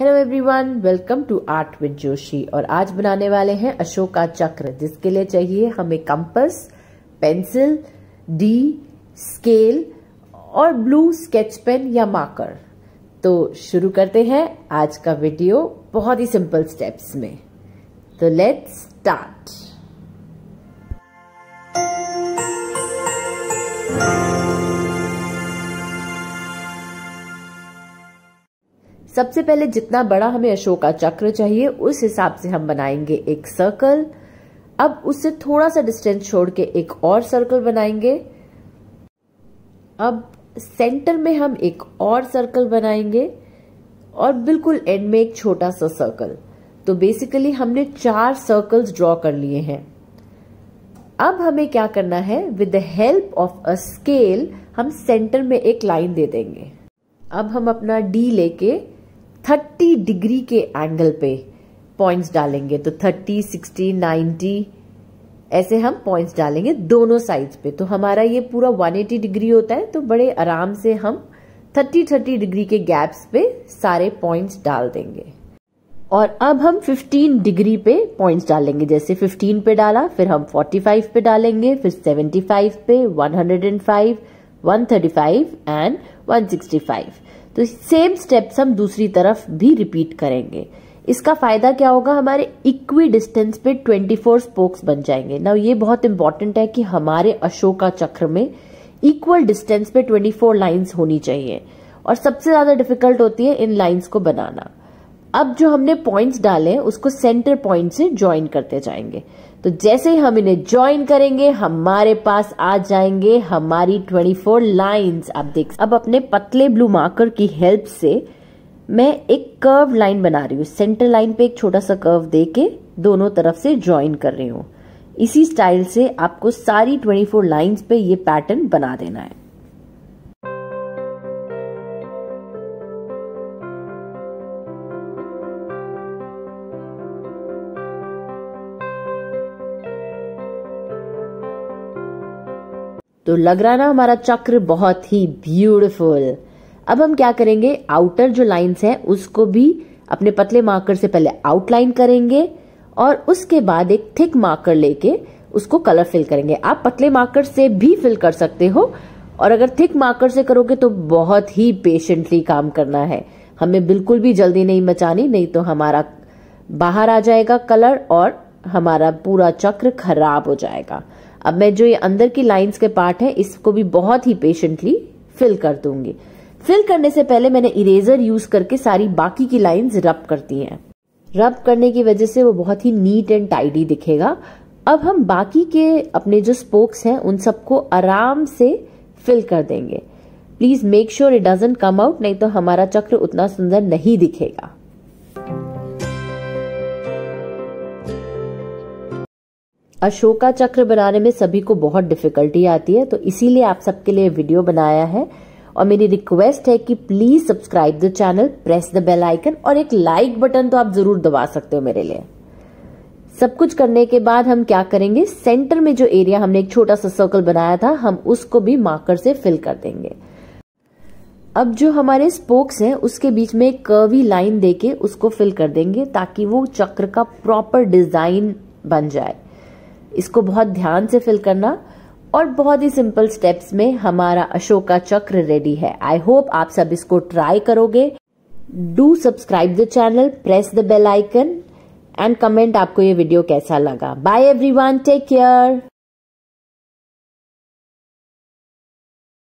Hello everyone welcome to art with Joshi और आज बनाने वाले हैं अशोक का चक्र, जिसके लिए चाहिए हमें कंपस पेंसिल डी स्केल और ब्लू स्केच पेन या मार्कर तो शुरू करते हैं आज का वीडियो बहुत ही सिंपल स्टेप्स में. तो लेट्स स्टार्ट सबसे पहले जितना बड़ा हमें अशोका चक्र चाहिए, उस हिसाब से हम बनाएँगे एक सर्कल अब उससे थोड़ा सा डिस्टेंस छोड़ के एक और सर्कल बनाएँगे। अब सेंटर में हम एक और सर्कल बनाएँगे और बिल्कुल एंड में एक छोटा सा सर्कल तो बेसिकली हमने चार सर्कल्स ड्रॉ कर लिए हैं। अब हमें क्या करना है? With the help of a scale हम सेंटर में एक लाइन दे देंगे। अब हम अपना डी लेके 30 डिग्री के एंगल पे पॉइंट्स डालेंगे। तो 30, 60, 90 ऐसे हम पॉइंट्स डालेंगे दोनों साइड्स पे। तो हमारा ये पूरा 180 डिग्री होता है तो बड़े आराम से हम 30 30 डिग्री के गैप्स पे सारे पॉइंट्स डाल देंगे। और अब हम 15 डिग्री पे पॉइंट्स डालेंगे। जैसे 15 पे डाला फिर हम 45 पे डालेंगे फिर 75 पे 105 135 एंड 165 तो सेम स्टेप्स हम दूसरी तरफ़ भी रिपीट करेंगे। इसका फ़ायदा क्या होगा? हमारे इक्वी डिस्टेंस पे 24 स्पोक्स बन जाएँगे। ना ये बहुत इंपॉर्टेंट है कि हमारे अशोका चक्र में इक्वल डिस्टेंस पे 24 लाइंस होनी चाहिए। और सबसे ज़्यादा डिफ़िकल्ट होती है इन लाइंस को बनाना। अब जो हमने पॉइंट्स डाले हैं, उसको सेंटर पॉइंट से ज्वाइन करते जाएँगे। तो जैसे ही हम इन्हें ज्वाइन करेंगे, हमारे पास आ जाएँगे हमारी 24 लाइंस आप देख अब अपने पतले ब्लू मार्कर की हेल्प से मैं एक कर्व लाइन बना रही हूँ। सेंटर लाइन पे एक छोटा सा कर्व दे के दोनों तरफ़ से ज्वाइन कर रही हूँ। इसी स्टाइल से आपको सारी 24 लाइंस पे ये पैटर्न बना देना है। तो लग रहा ना हमारा चक्र बहुत ही ब्यूटीफुल अब हम क्या करेंगे? आउटर जो लाइंस है, उसको भी अपने पतले मार्कर से पहले आउटलाइन करेंगे और उसके बाद एक थिक मार्कर लेके उसको कलर फिल करेंगे। आप पतले मार्कर से भी फिल कर सकते हो और अगर थिक मार्कर से करोगे तो बहुत ही पेशेंटली काम करना है। हमें बिल्कुल भी जल्दी नहीं मचानी, नहीं तो हमारा बाहर आ जाएगा कलर और हमारा पूरा चक्र खराब हो जाएगा। अब मैं जो ये अंदर की लाइंस के पार्ट है, इसको भी बहुत ही पेशेंटली फिल कर दूँगी। फिल करने से पहले मैंने इरेजर यूज़ करके सारी बाकी की लाइंस रब करती हैं। रब करने की वजह से वो बहुत ही नीट एंड टाइडी दिखेगा। अब हम बाकी के अपने जो स्पोक्स हैं, उन सबको आराम से फिल कर देंगे। Please make sure it doesn't come out नहीं तो हमारा चक्र उतना सुंदर नहीं दिखेगा। अशोका चक्र बनाने में सभी को बहुत डिफिकल्टी आती है तो इसीलिए आप सबके लिए वीडियो बनाया है। और मेरी रिक्वेस्ट है कि please subscribe the channel press the bell icon और एक लाइक बटन तो आप ज़रूर दबा सकते हो मेरे लिए। सब कुछ करने के बाद हम क्या करेंगे? सेंटर में जो एरिया हमने एक छोटा सा सर्कल बनाया था, हम उसको भी मार्कर से फिल कर देंगे। अब जो हमारे स्पोक्स हैं, उसके बीच में एक कर्वी लाइन देके उसको फिल कर देंगे, ताकि वो चक्र का प्रॉपर डिज़ाइन बन जाए। इसको बहुत ध्यान से फिल करना और बहुत ही सिंपल स्टेप्स में हमारा अशोका चक्र रेडी है। आई होप आप सब इसको ट्राई करोगे। Do subscribe the channel press the bell icon and comment आपको ये वीडियो कैसा लगा। Bye everyone take care